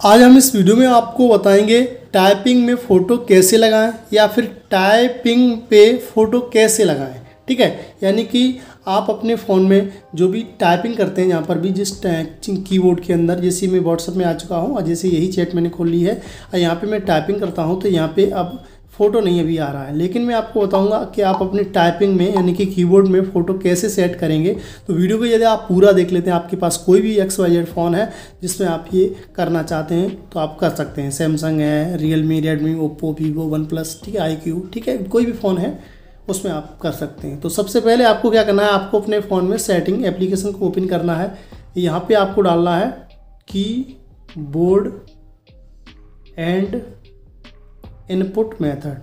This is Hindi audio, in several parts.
आज हम इस वीडियो में आपको बताएँगे टाइपिंग में फ़ोटो कैसे लगाएँ या फिर टाइपिंग पे फ़ोटो कैसे लगाएँ, ठीक है? यानी कि आप अपने फ़ोन में जो भी टाइपिंग करते हैं यहाँ पर भी जिस कीबोर्ड के अंदर, जैसे मैं व्हाट्सअप में आ चुका हूँ और जैसे यही चैट मैंने खोल ली है, और यहाँ पर मैं टाइपिंग करता हूँ तो यहाँ पर अब फ़ोटो नहीं अभी आ रहा है। लेकिन मैं आपको बताऊँगा कि आप अपनी टाइपिंग में, यानी कि कीबोर्ड में फ़ोटो कैसे सेट करेंगे। तो वीडियो को यदि आप पूरा देख लेते हैं, आपके पास कोई भी एक्स वाई जेड फ़ोन है, जिसमें आप ये करना चाहते हैं तो आप कर सकते हैं। सैमसंग है Realme Redmi Oppo Vivo OnePlus ठीक है आई क्यू ठीक है, कोई भी फ़ोन है, उसमें आप कर सकते हैं। तो सबसे पहले आपको क्या करना है, आपको अपने फ़ोन में सेटिंग एप्लीकेशन को ओपन करना है। यहाँ पर आपको डालना है की बोर्ड एंड इनपुट मेथड।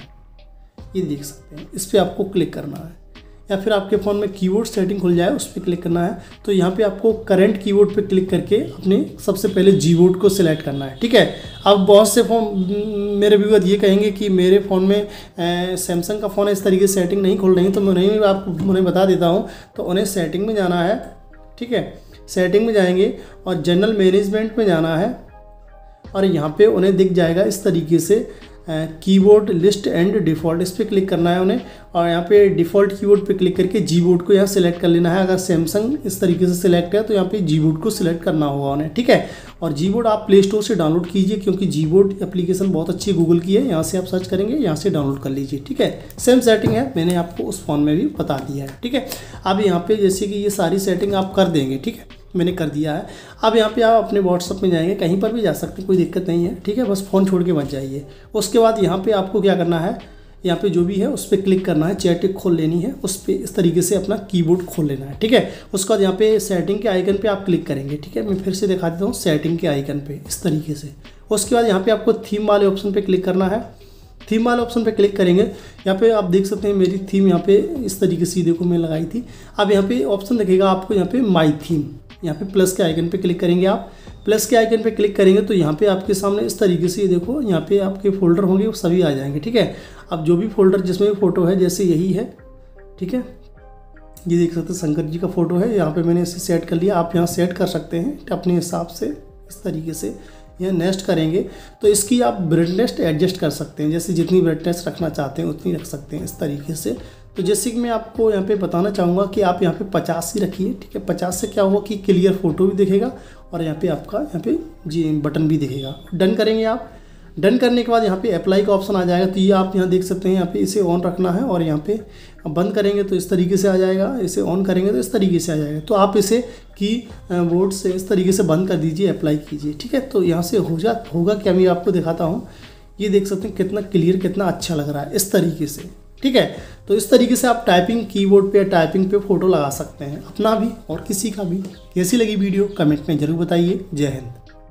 ये देख सकते हैं। इस पर आपको क्लिक करना है। या फिर आपके फ़ोन में कीबोर्ड सेटिंग खुल जाए, उस पर क्लिक करना है। तो यहाँ पे आपको करंट कीबोर्ड पे क्लिक करके अपने सबसे पहले जी बोर्ड को सिलेक्ट करना है। ठीक है? अब बहुत से फ़ोन, मेरे व्यूअर ये कहेंगे कि मेरे फ़ोन में सैमसंग का फ़ोन इस तरीके से सेटिंग नहीं खुल रही तो मैं उन्हें आपको उन्हें बता देता हूँ। तो उन्हें सेटिंग में जाना है। ठीक है? सेटिंग में जाएँगे और जनरल मैनेजमेंट में जाना है। और यहाँ पे उन्हें दिख जाएगा इस तरीके से कीबोर्ड लिस्ट एंड डिफ़ॉल्ट इस पर क्लिक करना है उन्हें। और यहाँ पे डिफ़ॉल्ट कीबोर्ड पे क्लिक करके जी बोर्ड को यहाँ सेलेक्ट कर लेना है। अगर सैमसंग इस तरीके से सिलेक्ट है तो यहाँ पे जी बोर्ड को सिलेक्ट करना होगा उन्हें, ठीक है? और जी बोर्ड आप प्ले स्टोर से डाउनलोड कीजिए, क्योंकि जी बोर्ड एप्लीकेशन बहुत अच्छी गूगल की है। यहाँ से आप सर्च करेंगे, यहाँ से डाउनलोड कर लीजिए, ठीक है? सेम सेटिंग है, मैंने आपको उस फ़ोन में भी बता दिया है, ठीक है? अब यहाँ पर जैसे कि ये सारी सेटिंग आप कर देंगे, ठीक है? मैंने कर दिया है। अब यहाँ पे आप अपने व्हाट्सअप में जाएँगे, कहीं पर भी जा सकते हैं, कोई दिक्कत नहीं है, ठीक है? बस फ़ोन छोड़ के मत जाइए। उसके बाद यहाँ पे आपको क्या करना है, यहाँ पे जो भी है उस पर क्लिक करना है, चैट खोल लेनी है, उस पर इस तरीके से अपना कीबोर्ड खोल लेना है, ठीक है? उसके बाद यहाँ पे सेटिंग के आइकन पे आप क्लिक करेंगे, ठीक है? मैं फिर से दिखा देता हूँ सेटिंग के आइकन पे, इस तरीके से। उसके बाद यहाँ पे आपको थीम वाले ऑप्शन पे क्लिक करना है। थीम वाले ऑप्शन पे क्लिक करेंगे, यहाँ पे आप देख सकते हैं मेरी थीम यहाँ पे इस तरीके से, देखो, मैं लगाई थी। अब यहाँ पे ऑप्शन दिखेगा आपको यहाँ पे माई थीम यहाँ पे प्लस के आइकन पे क्लिक करेंगे आप। प्लस के आइकन पे क्लिक करेंगे तो यहाँ पे आपके सामने इस तरीके से ये देखो, यहाँ पे आपके फोल्डर होंगे, वो सभी आ जाएँगे, ठीक है? अब जो भी फोल्डर जिसमें भी फ़ोटो है, जैसे यही है, ठीक है? ये देख सकते हैं, शंकर जी का फ़ोटो है, यहाँ पे मैंने इसे सेट कर लिया। आप यहाँ सेट कर सकते हैं, अपने हिसाब से इस तरीके से यहाँ नेक्स्ट करेंगे। तो इसकी आप ब्राइटनेस एडजस्ट कर सकते हैं, जैसे जितनी ब्राइटनेस रखना चाहते हैं, उतनी रख सकते हैं इस तरीके से। तो जैसे कि मैं आपको यहाँ पे बताना चाहूँगा कि आप यहाँ पे पचास ही रखिए, ठीक है? पचास से क्या होगा कि क्लियर फ़ोटो भी दिखेगा और यहाँ पे आपका यहाँ पे जी बटन भी दिखेगा। डन करेंगे आप। डन करने के बाद यहाँ पे अप्लाई का ऑप्शन आ जाएगा। तो ये आप यहाँ देख सकते हैं, यहाँ पे इसे ऑन रखना है और यहाँ पे बंद करेंगे तो इस तरीके से आ जाएगा। इसे ऑन करेंगे तो इस तरीके से आ जाएगा। तो आप इसे की बोर्ड से इस तरीके से बंद कर दीजिए अप्लाई कीजिए, ठीक है? तो यहाँ से हो जा, होगा क्या? मैं आपको दिखाता हूँ। ये देख सकते हैं कितना क्लियर कितना अच्छा लग रहा है इस तरीके से। ठीक है? तो इस तरीके से आप टाइपिंग कीबोर्ड पे टाइपिंग पे फ़ोटो लगा सकते हैं, अपना भी और किसी का भी। कैसी लगी वीडियो? कमेंट में ज़रूर बताइए। जय हिंद।